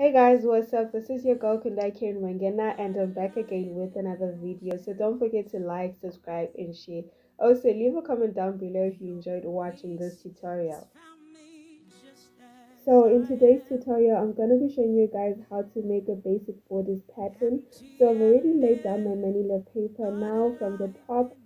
Hey guys, what's up? This is your girl Kundai Karen Mangena and I'm back again with another video. So don't forget to like, subscribe and share. Also, leave a comment down below if you enjoyed watching this tutorial. So in today's tutorial, I'm going to be showing you guys how to make a basic bodice pattern. So I've already laid down my manila paper. Now from the top,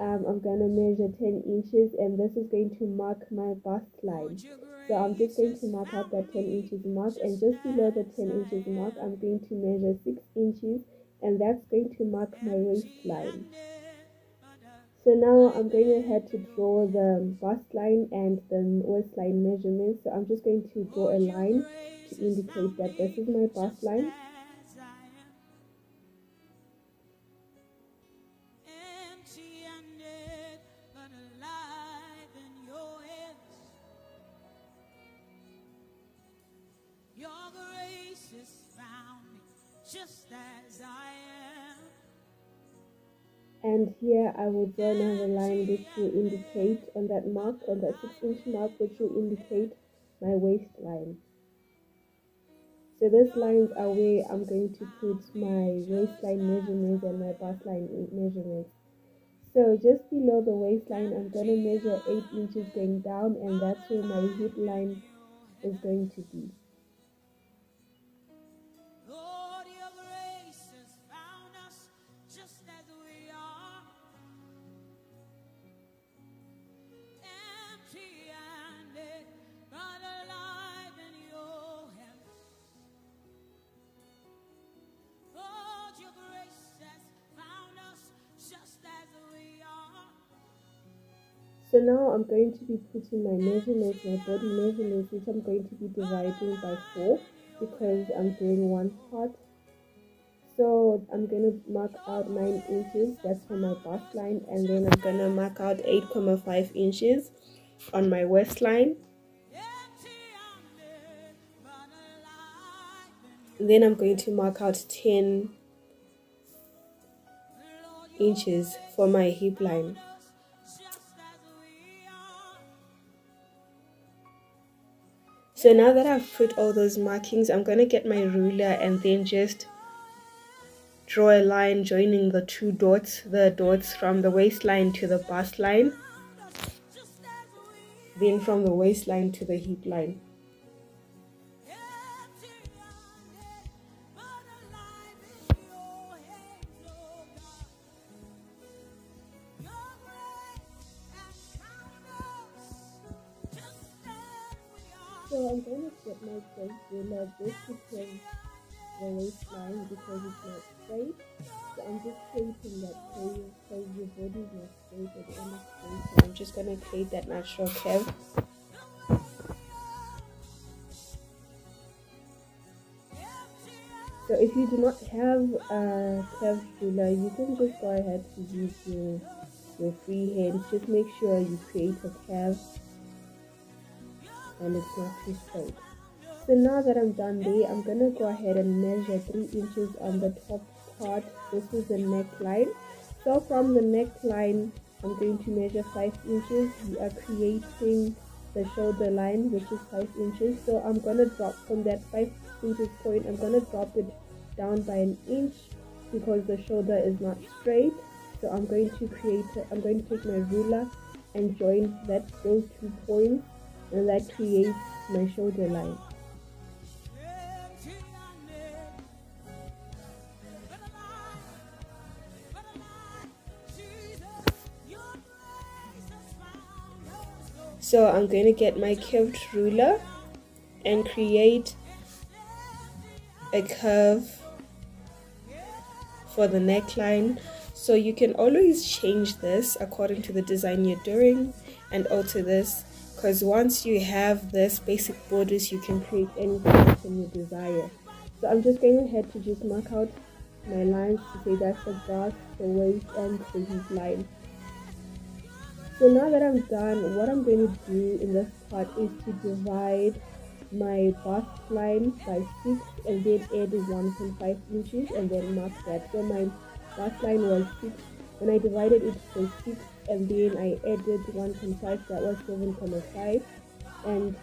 um, I'm going to measure 10 inches and this is going to mark my bust line. So I'm just going to mark out that 10 inches mark and just below the 10 inches mark I'm going to measure 6 inches and that's going to mark my waistline. So now I'm going ahead to draw the bust line and the waistline measurements. So I'm just going to draw a line to indicate that this is my bust line And here I will draw another line which will indicate on that mark, on that 6 inch mark, which will indicate my waistline. So these lines are where I'm going to put my waistline measurements and my bust line measurements. So just below the waistline, I'm going to measure 8 inches going down and that's where my hip line is going to be. So now I'm going to be putting my measurements, my body measurements, which I'm going to be dividing by 4 because I'm doing one part. So I'm going to mark out 9 inches, that's for my bust line, and then I'm going to mark out 8.5 inches on my waistline. Then I'm going to mark out 10 inches for my hip line. So now that I've put all those markings, I'm going to get my ruler and then just draw a line joining the two dots, the dots from the waistline to the bust line, then from the waistline to the hip line. I'm going to get my face ruler just to change the waistline because it's not straight. So I'm just creating that curve because your body is not straight at the end of straight. So I'm just going to create that natural curve. So if you do not have a curved ruler, you can just go ahead to use your, your free hand. Just make sure you create a curve and it's not straight. So now that I'm done there, I'm going to go ahead and measure 3 inches on the top part. This is the neckline. So from the neckline, I'm going to measure 5 inches. We are creating the shoulder line, which is 5 inches. So I'm going to drop from that 5 inches point, I'm going to drop it down by an inch because the shoulder is not straight. So I'm going to create, i I'm going to take my ruler and join that those two points creates my shoulder line. So I'm going to get my curved ruler and create a curve for the neckline so you can always change this according to the design you're doing and alter this because once you have this basic bodice you can create any pattern you desire. So i'm just going ahead to just mark out my lines to say that's the bust the waist and the hip line. So now that i'm done what i'm going to do in this part is to divide my bust line by 6 and then add 1.5 inches and then mark that. So my bust line was 6 when i divided it by 6 and then I added 1.5 that was 7.5 and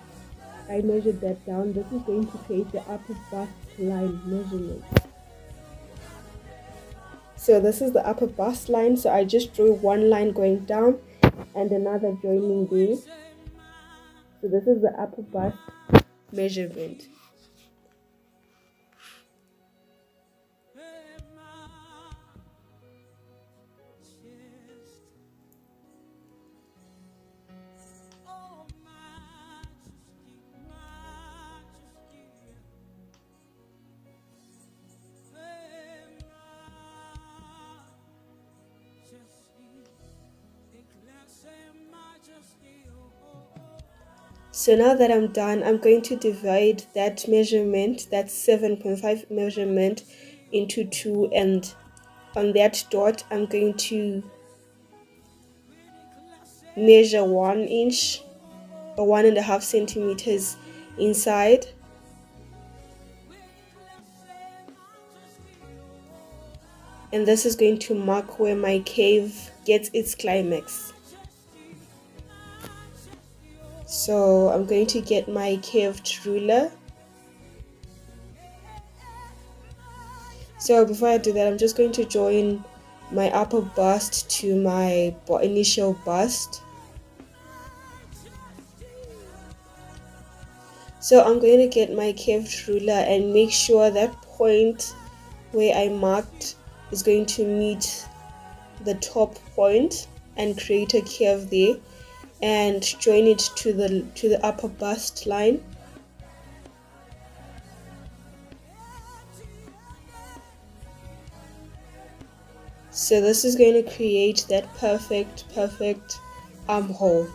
I measured that down. This is going to create the upper bust line measurement. So this is the upper bust line. So I just drew one line going down and another joining there. So this is the upper bust measurement. So now that I'm done, I'm going to divide that measurement, that 7.5 measurement into two and on that dot, I'm going to measure one inch or one and a half centimeters inside. And this is going to mark where my cave gets its climax so I'm going to get my curved ruler. So before I do that I'm just going to join my upper bust to my initial bust. So I'm going to get my curved ruler and make sure that point where I marked is going to meet the top point and create a curve there and join it to the to the upper bust line. So this is going to create that perfect perfect armhole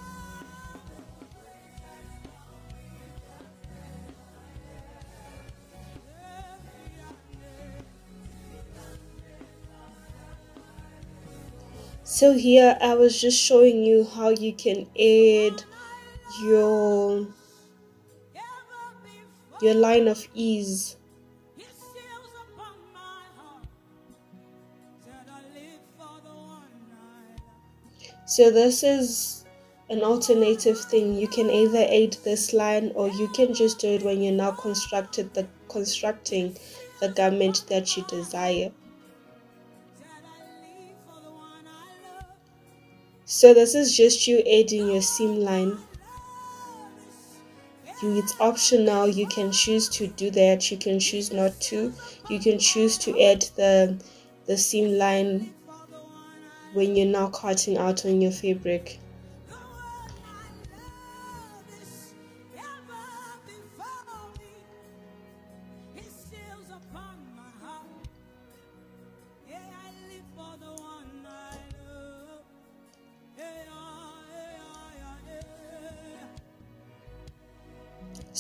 so here I was just showing you how you can add your your line of ease. So this is an alternative thing. You can either aid this line or you can just do it when you're now constructed the constructing the garment that you desire so this is just you adding your seam line. It's optional. You can choose to do that. You can choose not to. You can choose to add the the seam line when you're now cutting out on your fabric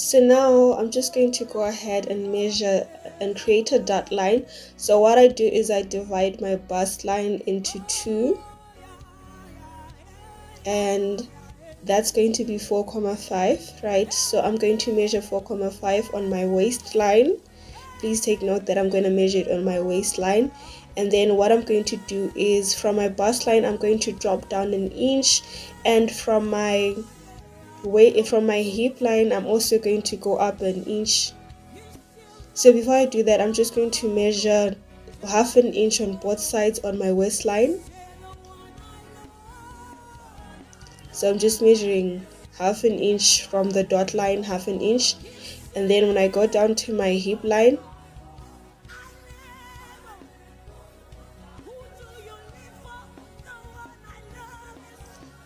so now I'm just going to go ahead and measure and create a dart line. So what I do is I divide my bust line into two. And that's going to be 4,5 right? So I'm going to measure 4,5 on my waistline. Please take note that I'm going to measure it on my waistline. And then what I'm going to do is from my bust line I'm going to drop down an inch. And from my way from my hip line I'm also going to go up an inch. So before I do that I'm just going to measure half an inch on both sides on my waistline. So I'm just measuring half an inch from the dart line half an inch. And then when I go down to my hip line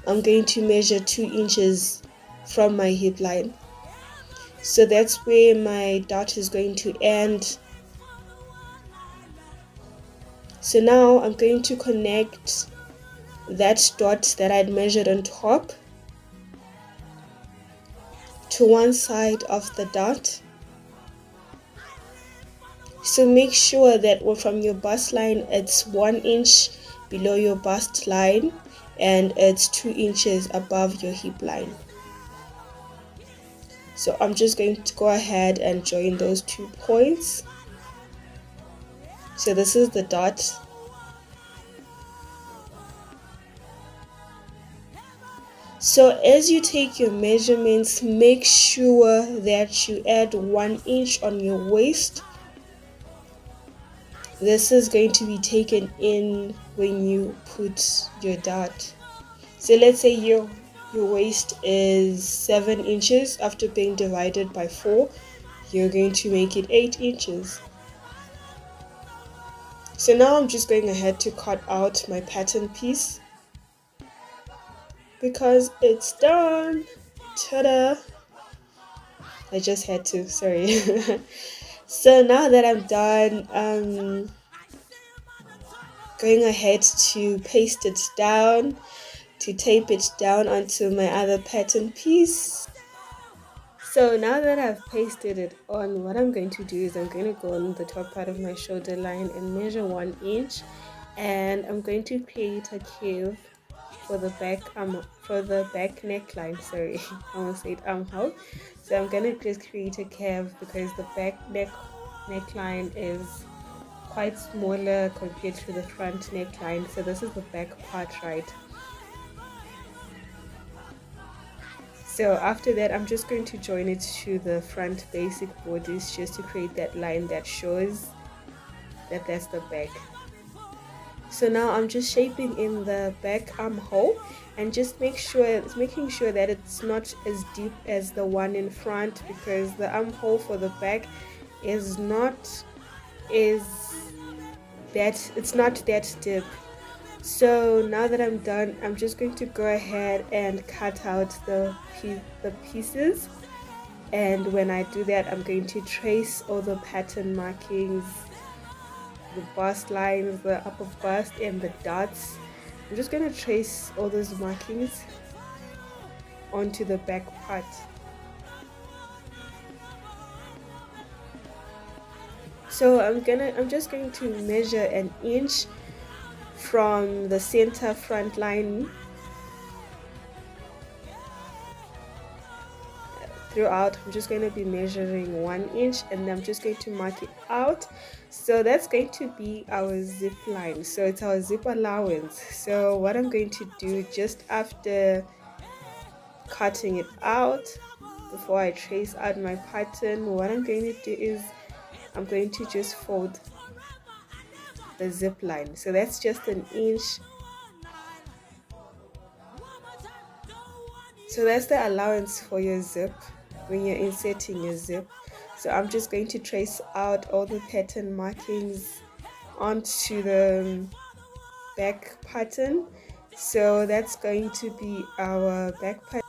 I'm going to measure two inches from my hip line so that's where my dot is going to end. So now I'm going to connect that dot that I'd measured on top to one side of the dot. So make sure that from your bust line it's one inch below your bust line and it's two inches above your hip line so I'm just going to go ahead and join those two points. So this is the dart. So as you take your measurements make sure that you add one inch on your waist. This is going to be taken in when you put your dart so let's say your your waist is 7 inches after being divided by 4 you're going to make it 8 inches. So now I'm just going ahead to cut out my pattern piece. Because it's done. Ta-da. I just had to sorry. So now that I'm done um going ahead to paste it down to tape it down onto my other pattern piece. So now that I've pasted it on what I'm going to do is I'm going to go on the top part of my shoulder line and measure one inch and I'm going to create a curve for the back um for the back neckline sorry I almost said armhole. So I'm gonna just create a curve because the back neck neckline is quite smaller compared to the front neckline. So this is the back part right so after that I'm just going to join it to the front basic bodice just to create that line that shows that that's the back. So now I'm just shaping in the back armhole and just make sure it's making sure that it's not as deep as the one in front because the armhole for the back is not is that it's not that deep so now that I'm done I'm just going to go ahead and cut out the the pieces. And when I do that I'm going to trace all the pattern markings the bust lines the upper bust and the darts. I'm just going to trace all those markings onto the back part. So I'm gonna I'm just going to measure an inch from the center front line throughout. I'm just going to be measuring one inch and I'm just going to mark it out. So that's going to be our zip line. So it's our zip allowance. So what I'm going to do just after cutting it out before I trace out my pattern what I'm going to do is I'm going to just fold the zip line. So that's just an inch. So that's the allowance for your zip when you're inserting your zip. So I'm just going to trace out all the pattern markings onto the back pattern. So that's going to be our back pattern